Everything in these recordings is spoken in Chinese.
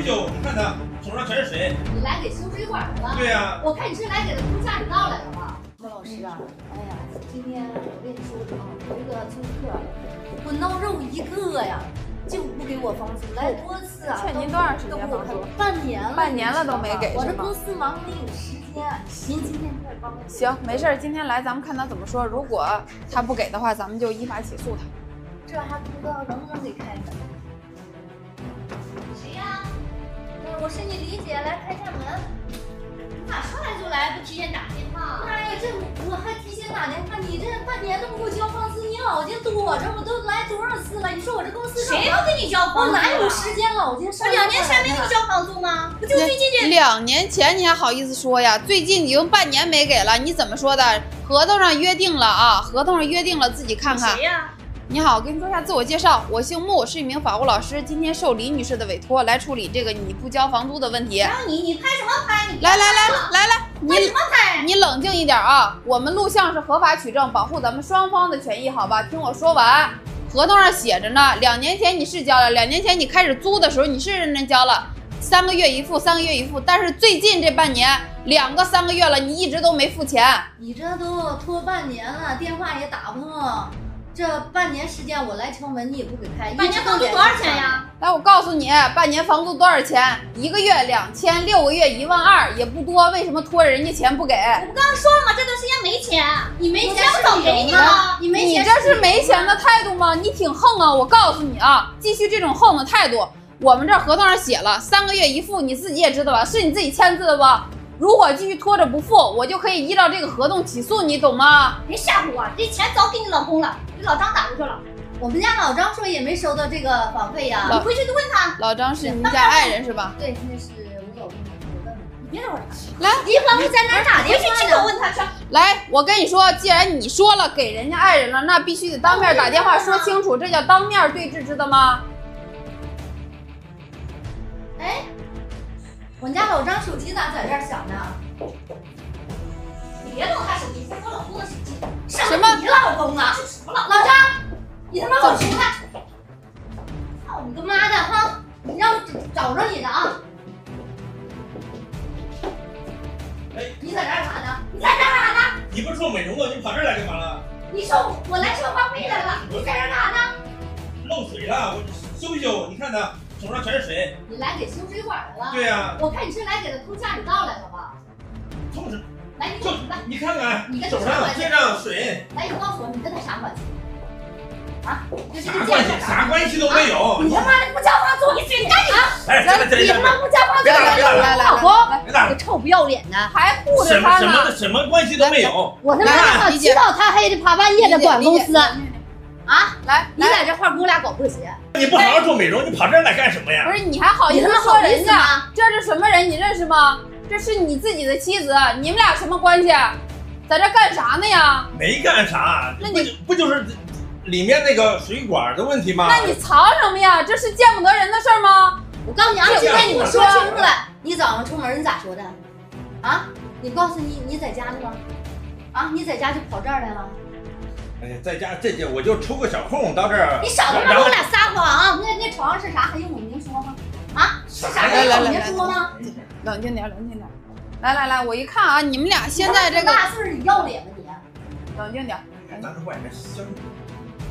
一修，你看他手上全是水。你来给修水管的了？对呀、我看你是来给他铺下水道来了吧？孟老师啊，哎呀，今天我跟你说啊，我这个租客滚刀肉一个呀，就不给我房租，来多次啊，欠您多长时间房租半年了，半年了都没给我这公司忙没有时间，您今天快帮我行，没事儿，今天来咱们看他怎么说。如果他不给的话，咱们就依法起诉他。这还不知道能不能给开开。我是你李姐，来开下门。你咋说来就来，不提前打电话？妈呀，这我还提前打电话，你这半年都不给我交房租，你老净躲着，我都来多少次了？你说我这公司谁要给你交我房租我？哪有时间老净上我两年前没给你交房租吗？不就最近这两年前你还好意思说呀？最近已经半年没给了，你怎么说的？合同上约定了啊，合同上约定了，自己看看谁。呀？你好，我给你做一下自我介绍，我姓穆，是一名法务老师，今天受李女士的委托来处理这个你不交房租的问题。让你你拍什么拍？你来来来来来，你拍什么拍？你冷静一点啊！我们录像是合法取证，保护咱们双方的权益，好吧？听我说完，合同上写着呢，两年前你是交了，两年前你开始租的时候你是认真交了，三个月一付，三个月一付，但是最近这半年两个三个月了，你一直都没付钱。你这都拖半年了，电话也打不通。这半年时间我来城门，你也不给开。半年房租多少钱？呀？来，我告诉你，半年房租多少钱？一个月两千，六个月一万二，也不多，为什么拖着人家钱不给？我不刚刚说了吗？这段时间没钱，你没钱我这不早给你了？你没钱你这是没钱的态度吗？你挺横啊！我告诉你啊，继续这种横的态度，我们这合同上写了三个月一付，你自己也知道吧？是你自己签字的吧？如果继续拖着不付，我就可以依照这个合同起诉你，懂吗？别吓唬我，这钱早给你老公了，给老张打过去了。我们家老张说也没收到这个房费呀、老你回去就问他，老张是你家爱人是吧？对，那是我老公，我问问。你别等会儿，来你房子在哪儿打回电话呢？去亲口问他去。来，我跟你说，既然你说了给人家爱人了，那必须得当面打电话说清楚，这叫当面对质，知道吗？我们家老张手机咋在这儿响呢？你别动他手机，是我老公的手机。什么你老公啊？是什么老老张，你他妈给我出来！操你个妈的哈！你让我找着你的啊！哎，你在这儿干啥呢？你在这儿干啥呢？你不是做美容吗？你跑这儿来干嘛了？你说我来收房费来了，你在这儿干啥呢？漏水了，我修一修。你看他手上全是水。你来给修水管的了？对呀、我看你是来给他通下水道来了吧？从是来，你给就我来，你看看你跟手上他啥关系上水，来，你告诉我，你跟他啥关系？啊？这啥关系？啥关系都没有。你他妈的不交房租，你谁干啊！哎，这这这你他妈不交房租，别打别打来来老公，别打你个臭不要脸的！还护着他么什么呢。什么关系都没有。我他妈的知道他还得爬半夜的管公司！来来，你在这块儿给我俩搞破鞋，你不好好做美容，你跑这儿来干什么呀不？是你还好意思说人家？这是什么人？你认识吗？这是你自己的妻子，你们俩什么关系？在这干啥呢呀？没干啥，那你不就不就是里面那个水管的问题吗？那你藏什么呀？这是见不得人的事儿吗？我告诉你啊，今天你们说清楚了。你早上出门你咋说的？啊？你告诉你你在家呢吗？啊？你在家就跑这儿来了？哎呀，在家这这我就抽个小空到这儿，你少他妈给我俩撒谎啊！那那床上是啥？还用我明说吗？啊？是啥？还用我明说吗？冷静点，冷静点。来来来，我一看啊，你们俩现在这个大岁数，你要脸吗你？冷静点，当着外人相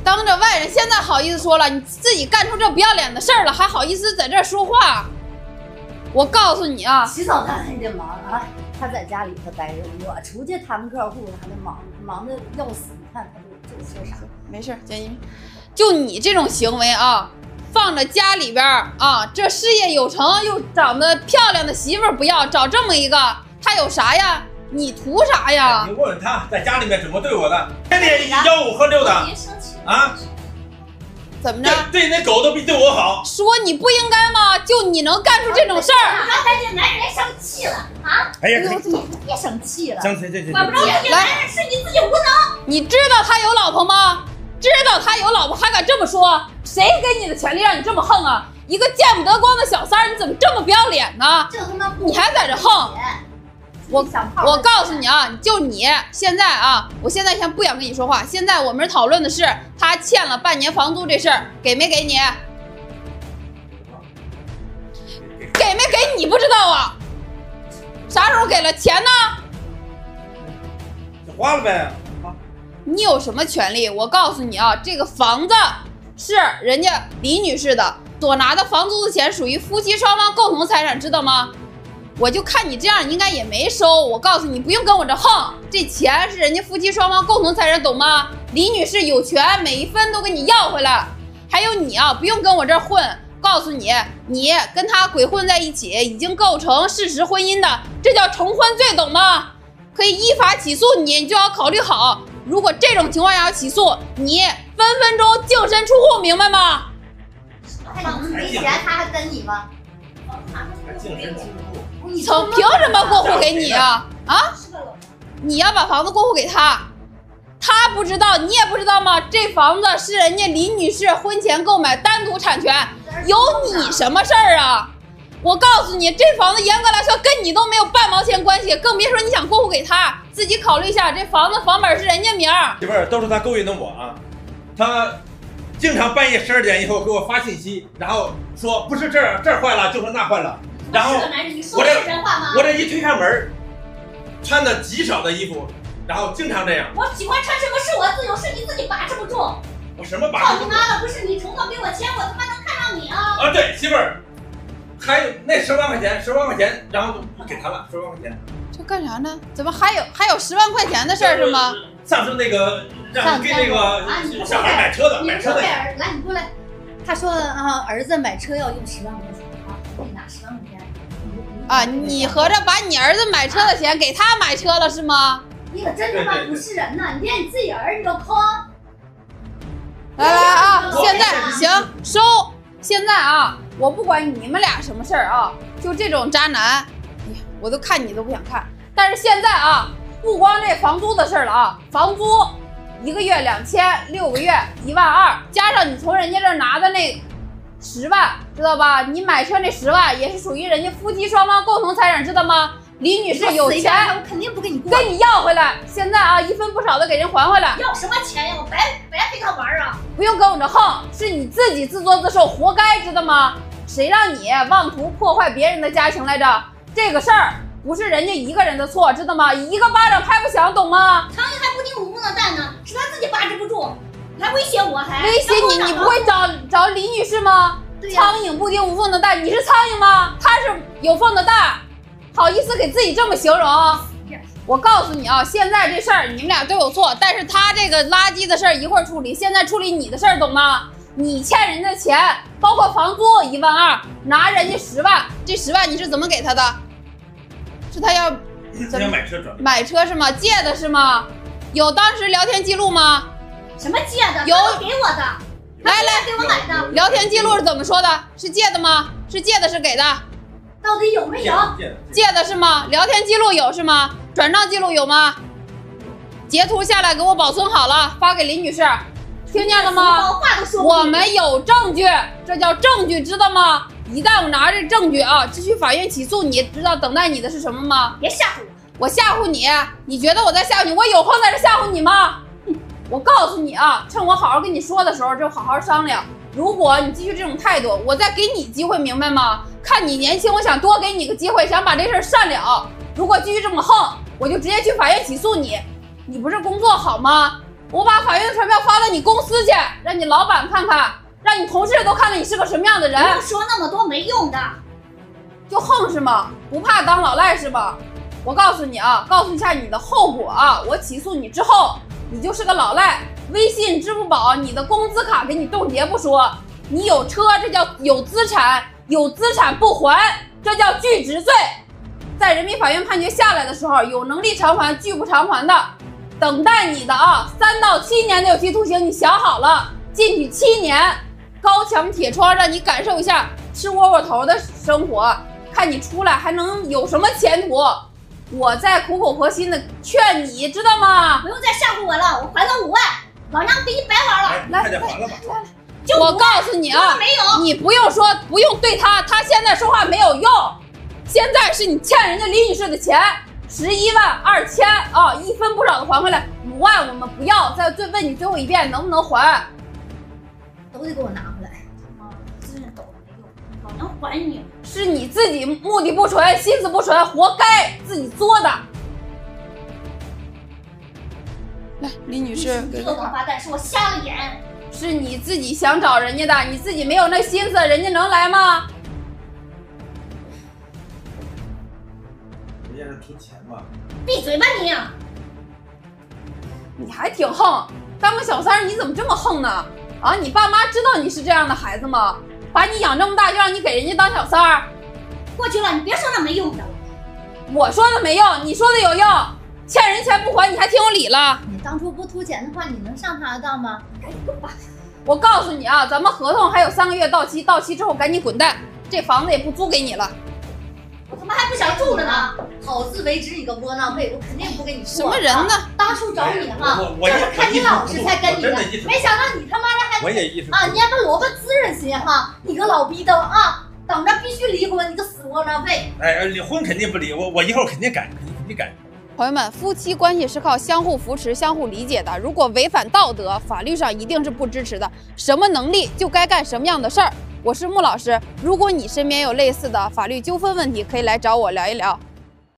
当着外人，现在好意思说了，你自己干出这不要脸的事儿了，还好意思在这儿说话？我告诉你啊，洗澡他还得忙啊，他在家里头待着，我出去谈客户他得忙，忙的要死。你看他说啥？没事儿，建议，就你这种行为啊，放着家里边啊，这事业有成又长得漂亮的媳妇不要，找这么一个，他有啥呀？你图啥呀？你问问他在家里面怎么对我的，天天吆五喝六的别生气啊，怎么着对？那狗都比对我好。说你不应该吗？就你能干出这种事儿？刚才这男人生气了啊！哎呀，别生气了。行行行行，管不着这些男人，是你自己无能。你知道他有老婆吗？知道他有老婆还敢这么说？谁给你的权利让你这么横啊？一个见不得光的小三儿，你怎么这么不要脸呢？这他妈不你还在这横！我我告诉你啊，就你现在啊，我现在先不想跟你说话。现在我们讨论的是他欠了半年房租这事儿，给没给你？给没给你不知道啊？啥时候给了钱呢？就花了呗。你有什么权利？我告诉你啊，这个房子是人家李女士的，所拿的房租的钱属于夫妻双方共同财产，知道吗？我就看你这样，应该也没收。我告诉你，不用跟我这横，这钱是人家夫妻双方共同财产，懂吗？李女士有权每一分都给你要回来。还有你啊，不用跟我这混。告诉你，你跟他鬼混在一起，已经构成事实婚姻的，这叫重婚罪，懂吗？可以依法起诉你，你就要考虑好，如果这种情况下要起诉你，分分钟净身出户，明白吗？还能没钱他还跟你吗？净身出户。你从凭什么过户给你啊？啊？你要把房子过户给他，他不知道，你也不知道吗？这房子是人家李女士婚前购买，单独产权，有你什么事儿啊？我告诉你，这房子严格来说跟你都没有半毛钱关系，更别说你想过户给他。自己考虑一下，这房子房本是人家名儿。媳妇儿，都是他勾引的我啊！他经常半夜十二点以后给我发信息，然后说不是这儿这儿坏了，就是那坏了。然后是个男人，你说的是人话吗？我这一推开门，穿的极少的衣服，然后经常这样。我喜欢穿什么是我自由，是你自己把持不住。我什么把持不住操你妈的！不是你承诺给我钱，我他妈能看上你啊？啊？对，媳妇儿，还有那十万块钱，十万块钱，然后就给他了，十万块钱。这干啥呢？怎么还有还有十万块钱的事儿是吗？？上次那个让给那啊你个小孩买车的，买车的来，你过来。他说啊，儿子买车要用十万块钱啊，我给你拿十万块钱。啊，你合着把你儿子买车的钱给他买车了是吗？你可真他妈不是人呐！你连你自己儿你都坑。来来啊，现在行收。现在啊，我不管你们俩什么事儿啊，就这种渣男，我都看你都不想看。但是现在啊，不光这房租的事儿了啊，房租一个月两千，六个月一万二，加上你从人家这拿的那十万，知道吧？你买车那十万也是属于人家夫妻双方共同财产，知道吗？李女士有钱，我肯定不跟你过。跟你要回来。现在啊，一分不少的给人还回来。要什么钱呀？我白白陪他玩啊！不用跟我这横，是你自己自作自受，活该，知道吗？谁让你妄图破坏别人的家庭来着？这个事儿不是人家一个人的错，知道吗？一个巴掌拍不响，懂吗？苍蝇还不叮无缝的蛋呢，是他自己把持不住，还威胁我还威胁你，你不会找找李女士吗？苍蝇不叮无缝的蛋，你是苍蝇吗？他是有缝的蛋，好意思给自己这么形容？我告诉你啊，现在这事儿你们俩都有错，但是他这个垃圾的事儿一会儿处理，现在处理你的事儿，懂吗？你欠人家钱，包括房租一万二，拿人家十万，这十万你是怎么给他的？是他要买车转买车是吗？借的是吗？有当时聊天记录吗？什么借的？有给我的，来来，给我买的，聊天记录是怎么说的？是借的吗？是借的，是给的？到底有没有？借借的是吗？聊天记录有是吗？转账记录有吗？截图下来给我保存好了，发给林女士，听见了吗？我话都说不我们有证据，这叫证据，知道吗？一旦我拿着证据啊，就去法院起诉你，知道等待你的是什么吗？别吓唬我。我吓唬你，你觉得我在吓唬你？我有空在这吓唬你吗？哼我告诉你啊，趁我好好跟你说的时候，就好好商量。如果你继续这种态度，我再给你机会，明白吗？看你年轻，我想多给你个机会，想把这事儿善了。如果继续这么横，我就直接去法院起诉你。你不是工作好吗？我把法院的传票发到你公司去，让你老板看看，让你同事都看看你是个什么样的人。不用说那么多没用的，就横是吗？不怕当老赖是吗？我告诉你啊，告诉一下你的后果啊！我起诉你之后，你就是个老赖，微信、支付宝、你的工资卡给你冻结不说，你有车这叫有资产，有资产不还，这叫拒执罪。在人民法院判决下来的时候，有能力偿还、拒不偿还的，等待你的啊，三到七年的有期徒刑，你想好了，进去七年，高墙铁窗，让你感受一下吃窝窝头的生活，看你出来还能有什么前途。我在苦口婆心的劝你，知道吗？不用再吓唬我了，我还了五万，老娘给你白玩了，哎，你快点还了吧。就我，告诉你啊，没有。你不用说，不用对他，他现在说话没有用。现在是你欠人家李女士的钱，十一万二千啊，一分不少的还回来。五万我们不要，再最问你最后一遍，能不能还？都得给我拿回来。妈的，真是抖了没用，老娘管你。是你自己目的不纯，心思不纯，活该自己作的。来，李女士，你这个王八蛋，是我瞎了眼。是你自己想找人家的，你自己没有那心思，人家能来吗？家是图钱吧。闭嘴吧你！你还挺横，当个小三儿你怎么这么横呢？啊，你爸妈知道你是这样的孩子吗？把你养这么大就让你给人家当小三儿？过去了，你别说那没用的。我说的没用，你说的有用。欠人钱不还，你还挺有理了？你当初不图钱的话，你能上他的当吗？赶紧滚吧！我告诉你啊，咱们合同还有三个月到期，到期之后赶紧滚蛋，这房子也不租给你了。我他还不想住了呢！好自为之，你个窝囊废！我肯定不跟你什么人呢？当初找你哈，我我就是看你老实才跟你的，没想到你他妈的还我也意识啊，你还个萝卜滋润些哈！你个老逼灯啊，等着必须离婚！你个死窝囊废！哎，离婚肯定不离，我我以后肯定改，肯定肯定改。朋友们，夫妻关系是靠相互扶持、相互理解的。如果违反道德，法律上一定是不支持的。什么能力就该干什么样的事儿。我是穆老师，如果你身边有类似的法律纠纷问题，可以来找我聊一聊。